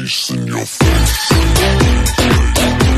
bass in your face.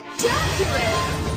spectacular!